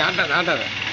あんただあんただ。